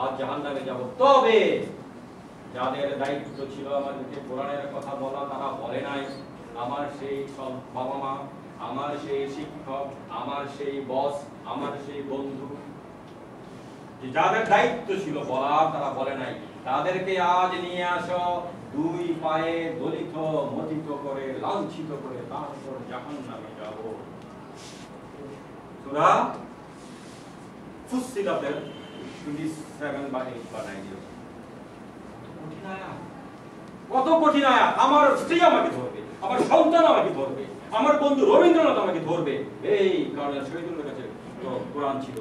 আজ জাহান্নামে যাব। তবে যাদের দায়িত্ব ছিল আমাদেরকে কোরআনের কথা বলা, তারা বলে নাই, আমার সেই সব বাবা মা আমার সেই শিক্ষক, আমার সেই বস, আমার সেই বন্ধু। যাদের দায়িত্ব ছিল বলার তারা বলে নাই। তাদেরকে আজ নিয়ে আসো, দুই পায়ে দলিত, মতিত করে, লাঞ্ছিত করে তারপর জাহান নামে যাব। সুরা ফুসিলাতের 27 বা 8 বা 9 কঠিন কত কঠিন আয়াত আমার স্ত্রী আমাকে ধরবে আমার সন্তান আমাকে ধরবে আমার বন্ধু রবীন্দ্রনাথ আমাকে ধরবে। এই কারণে শহীদুল্লাহ কাছে কোরআন ছিল।